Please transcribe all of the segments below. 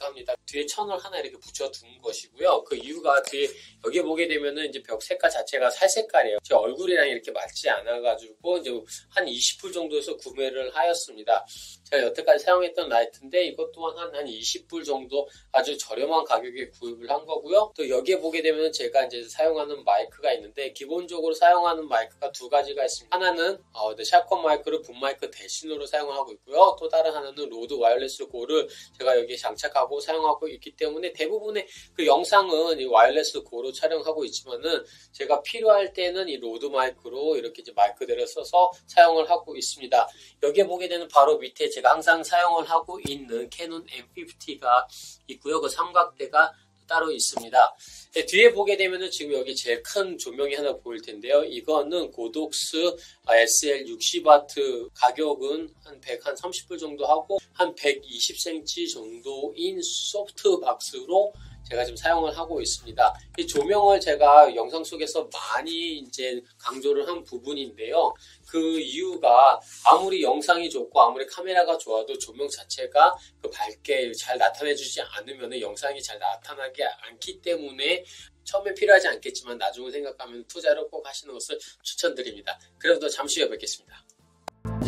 스튜디오를 공개할까 합니다. 뒤에 천을 하나 이렇게 붙여둔 것이고요. 그 이유가 뒤에 여기 보게 되면은 이제 벽 색깔 자체가 살 색깔이에요. 제 얼굴이랑 이렇게 맞지 않아가지고 이제 한 20불 정도에서 구매를 하였습니다. 제가 여태까지 사용했던 라이트인데 이것 또한 한, 한 20불 정도 아주 저렴한 가격에 구입을 한 거고요. 또 여기에 보게 되면 제가 이제 사용하는 마이크가 있는데 기본적으로 사용하는 마이크가 두 가지가 있습니다. 하나는 어, 네, shotgun 마이크를 분 마이크 대신으로 사용하고 있고요. 또 다른 하나는 Rode Wireless Go를 제가 여기에 장착하고 사용하고 있기 때문에 대부분의 그 영상은 이 Wireless Go로 촬영하고 있지만은 제가 필요할 때는 이 Rode 마이크로 이렇게 이제 마이크대를 써서 사용을 하고 있습니다. 여기에 보게 되는 바로 밑에 제가 항상 사용을 하고 있는 캐논 M50가 있고요. 그 삼각대가 따로 있습니다. 네, 뒤에 보게 되면은 지금 여기 제일 큰 조명이 하나 보일 텐데요. 이거는 Godox SL 60W 가격은 한 100, 한 30불 정도 하고 한 120cm 정도인 softbox로 제가 지금 사용을 하고 있습니다. 이 조명을 제가 영상 속에서 많이 이제 강조를 한 부분인데요. 그 이유가 아무리 영상이 좋고 아무리 카메라가 좋아도 조명 자체가 그 밝게 잘 나타내주지 않으면 영상이 잘 나타나지 않기 때문에 처음에 필요하지 않겠지만 나중을 생각하면 투자를 꼭 하시는 것을 추천드립니다. 그래도 잠시 후에 뵙겠습니다.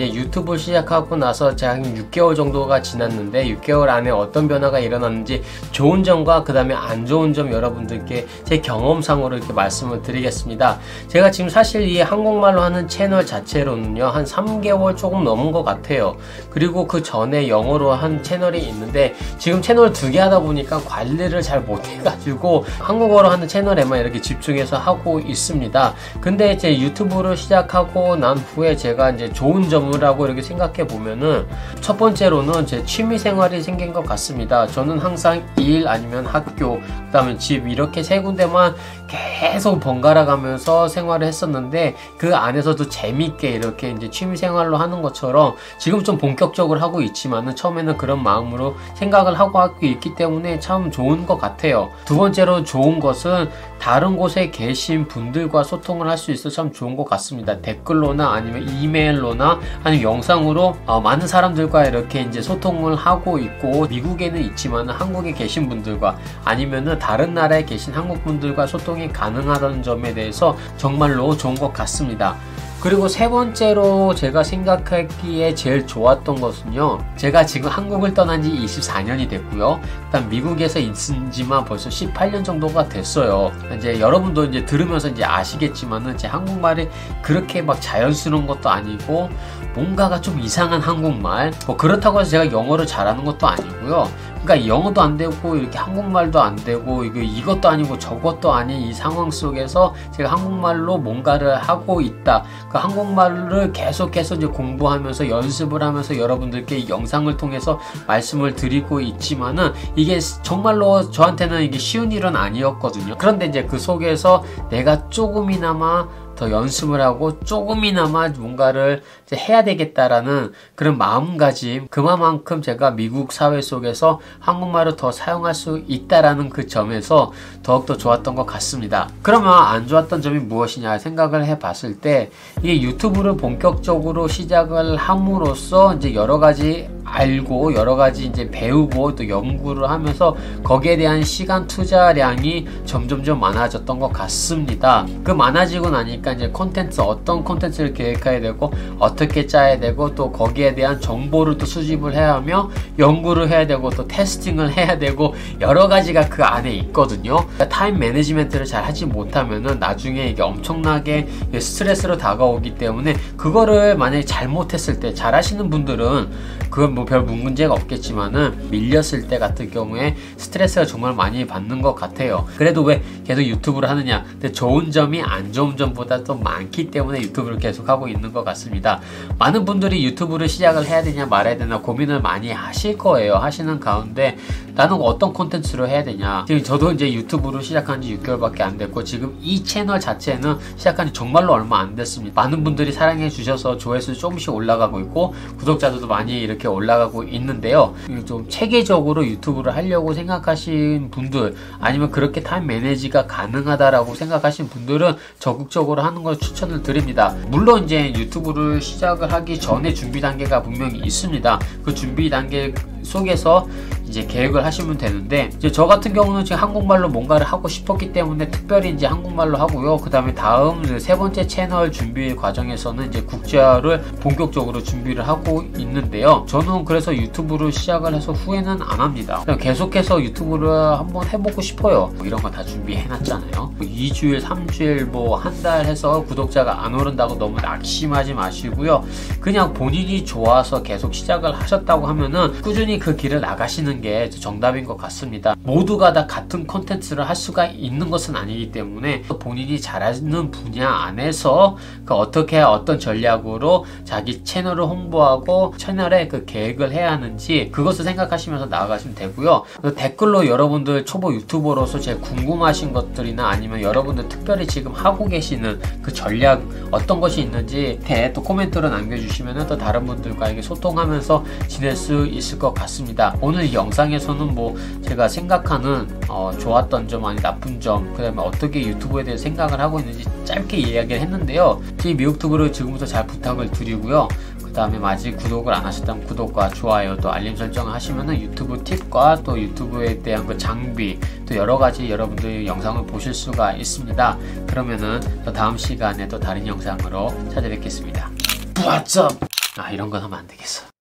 이제 유튜브 시작하고 나서 한 6개월 정도가 지났는데 6개월 안에 어떤 변화가 일어났는지 좋은 점과 그 다음에 안 좋은 점 여러분들께 제 경험상으로 이렇게 말씀을 드리겠습니다. 제가 지금 사실 이 한국말로 하는 채널 자체로는요 한 3개월 조금 넘은 것 같아요. 그리고 그 전에 영어로 한 채널이 있는데 지금 채널 두 개 하다 보니까 관리를 잘 못해가지고 한국어로 하는 채널에만 이렇게 집중해서 하고 있습니다. 근데 이제 유튜브를 시작하고 난 후에 제가 이제 좋은 점점 이라고 이렇게 생각해 보면은 첫 번째로는 제 취미 생활이 생긴 것 같습니다. 저는 항상 일 아니면 학교 그 다음에 집 이렇게 세 군데만 계속 번갈아 가면서 생활을 했었는데 그 안에서도 재밌게 이렇게 이제 취미 생활로 하는 것처럼 지금 좀 본격적으로 하고 있지만은 처음에는 그런 마음으로 생각을 하고 하고 있기 때문에 참 좋은 것 같아요. 두 번째로 좋은 것은 다른 곳에 계신 분들과 소통을 할 수 있어 참 좋은 것 같습니다. 댓글로나 아니면 이메일로나 아니면 영상으로 어, 많은 사람들과 이렇게 이제 소통을 하고 있고 미국에는 있지만 한국에 계신 분들과 아니면은 다른 나라에 계신 한국 분들과 소통이 가능하다는 점에 대해서 정말로 좋은 것 같습니다. 그리고 세 번째로 제가 생각하기에 제일 좋았던 것은요. 제가 지금 한국을 떠난 지 24년이 됐고요. 일단 미국에서 있은 지만 벌써 18년 정도가 됐어요. 이제 여러분도 이제 들으면서 이제 아시겠지만은 제 한국말이 그렇게 막 자연스러운 것도 아니고 뭔가가 좀 이상한 한국말. 뭐 그렇다고 해서 제가 영어를 잘하는 것도 아니고요. 그러니까 영어도 안 되고 이렇게 한국말도 안 되고 이거 이것도 아니고 저것도 아닌 이 상황 속에서 제가 한국말로 뭔가를 하고 있다. 그 한국말을 계속해서 이제 공부하면서 연습을 하면서 여러분들께 영상을 통해서 말씀을 드리고 있지만은 이게 정말로 저한테는 이게 쉬운 일은 아니었거든요. 그런데 이제 그 속에서 내가 조금이나마 더 연습을 하고 조금이나마 뭔가를 해야 되겠다라는 그런 마음가짐 그만큼 제가 미국 사회 속에서 한국말을 더 사용할 수 있다라는 그 점에서 더욱더 좋았던 것 같습니다. 그러면 안 좋았던 점이 무엇이냐 생각을 해 봤을 때 이게 유튜브를 본격적으로 시작을 함으로써 이제 여러 가지 알고 여러 가지 이제 배우고 또 연구를 하면서 거기에 대한 시간 투자량이 점점점 많아졌던 것 같습니다. 그 많아지고 나니까 이제 콘텐츠 어떤 콘텐츠를 계획해야 되고 어떻게 짜야 되고 또 거기에 대한 정보를 또 수집을 해야 하며 연구를 해야 되고 또 testing을 해야 되고 여러 가지가 그 안에 있거든요. time management를 잘 하지 못하면은 나중에 이게 엄청나게 스트레스로 다가오기 때문에 그거를 만약에 잘못했을 때 잘하시는 분들은 그건 뭐 뭐 별 문제가 없겠지만은 밀렸을 때 같은 경우에 스트레스가 정말 많이 받는 것 같아요. 그래도 왜 계속 유튜브를 하느냐? 근데 좋은 점이 안 좋은 점보다 더 많기 때문에 유튜브를 계속 하고 있는 것 같습니다. 많은 분들이 유튜브를 시작을 해야 되냐 말아야 되나 고민을 많이 하실 거예요. 하시는 가운데 나는 어떤 콘텐츠로 해야 되냐? 지금 저도 이제 유튜브를 시작한 지 6개월밖에 안 됐고 지금 이 채널 자체는 시작한 지 정말로 얼마 안 됐습니다. 많은 분들이 사랑해 주셔서 조회수 조금씩 올라가고 있고 구독자들도 많이 이렇게 올라 올라가고 있는데요. 좀 체계적으로 유튜브를 하려고 생각하신 분들 아니면 그렇게 타임 매니지가 가능하다라고 생각하신 분들은 적극적으로 하는 걸 추천을 드립니다. 물론 이제 유튜브를 시작을 하기 전에 준비 단계가 분명히 있습니다. 그 준비 단계 속에서 이제 계획을 하시면 되는데 이제 저 같은 경우는 지금 한국말로 뭔가를 하고 싶었기 때문에 특별히 이제 한국말로 하고요. 그 다음에 다음 세 번째 채널 준비 과정에서는 이제 국제화를 본격적으로 준비를 하고 있는데요. 저는 그래서 유튜브를 시작을 해서 후회는 안 합니다. 계속해서 유튜브를 한번 해보고 싶어요. 뭐 이런 거 다 준비해놨잖아요. 2주일, 3주일, 뭐 한 달 해서 구독자가 안 오른다고 너무 낙심하지 마시고요. 그냥 본인이 좋아서 계속 시작을 하셨다고 하면은 꾸준히 그 길을 나가시는 게 정답인 것 같습니다. 모두가 다 같은 콘텐츠를 할 수가 있는 것은 아니기 때문에 본인이 잘하는 분야 안에서 그 어떻게 어떤 전략으로 자기 채널을 홍보하고 채널에 그 계획을 해야 하는지 그것을 생각하시면서 나아가시면 되고요. 댓글로 여러분들 초보 유튜버로서 제일 궁금하신 것들이나 아니면 여러분들 특별히 지금 하고 계시는 그 전략 어떤 것이 있는지 또 코멘트로 남겨주시면 또 다른 분들과 소통하면서 지낼 수 있을 것 같습니다. 오늘 영상 영상에서는 뭐 제가 생각하는 어, 좋았던 점 아니 나쁜 점 그 다음에 어떻게 유튜브에 대해 생각을 하고 있는지 짧게 이야기를 했는데요. 제 미유튜브를 지금부터 잘 부탁을 드리고요. 그 다음에 아직 구독을 안 하셨다면 구독과 좋아요 또 알림 설정을 하시면은 유튜브 팁과 또 유튜브에 대한 그 장비 또 여러 가지 여러분들 영상을 보실 수가 있습니다. 그러면은 또 다음 시간에 또 다른 영상으로 찾아뵙겠습니다. 부활점! 아 이런 건 하면 안 되겠어.